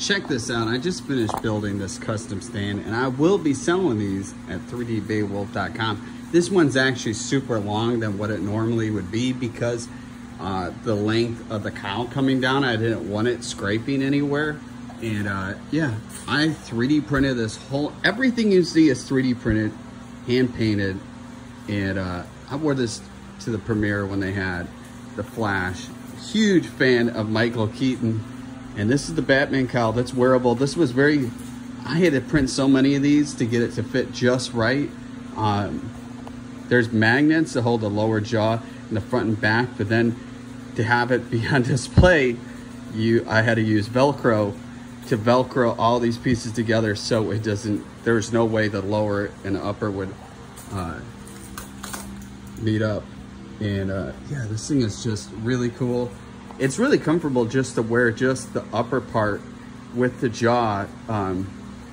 check this out. I just finished building this custom stand and I will be selling these at 3dbeowulf.com. This one's actually super long than what it normally would be because uh, the length of the cowl coming down, I didn't want it scraping anywhere. And uh, yeah, I 3D printed this whole, everything you see is 3D printed, hand painted. And uh, I wore this to the premiere when they had The Flash. Huge fan of Michael Keaton and this is the Batman cowl that's wearable. This was very, I had to print so many of these to get it to fit just right. Um, there's magnets to hold the lower jaw in the front and back, but then to have it be on display, you I had to use Velcro to Velcro all these pieces together so it doesn't, there's no way the lower and the upper would uh, meet up. And uh, yeah, this thing is just really cool. It's really comfortable just to wear just the upper part with the jaw. Um,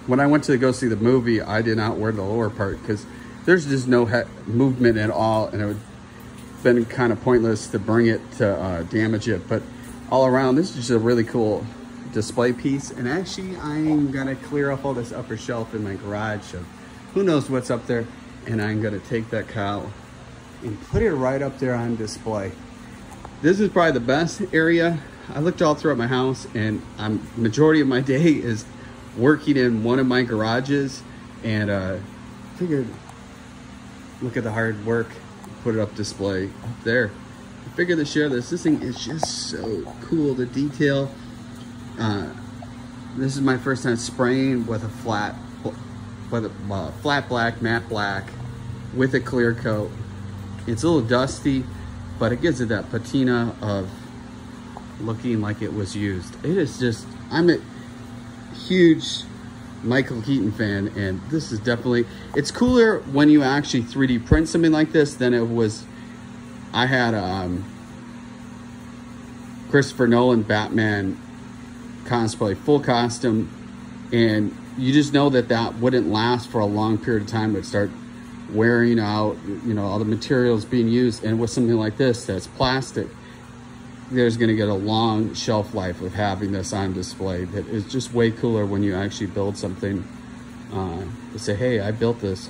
when I went to go see the movie, I did not wear the lower part because there's just no movement at all and it would been kind of pointless to bring it to uh, damage it. But all around, this is just a really cool display piece. And actually, I'm gonna clear up all this upper shelf in my garage. So who knows what's up there. And I'm gonna take that cow and put it right up there on display. This is probably the best area. I looked all throughout my house and I'm majority of my day is working in one of my garages and uh, figured look at the hard work, put it up display up there. I figured to share this. This thing is just so cool. The detail. Uh, this is my first time spraying with a flat, with a uh, flat black, matte black, with a clear coat. It's a little dusty but it gives it that patina of looking like it was used. It is just, I'm a huge Michael Keaton fan, and this is definitely, it's cooler when you actually 3D print something like this than it was, I had um, Christopher Nolan Batman cosplay, full costume, and you just know that that wouldn't last for a long period of time. It would start wearing out, you know, all the materials being used. And with something like this that's plastic, there's going to get a long shelf life with having this on display that is just way cooler when you actually build something uh, to say, hey, I built this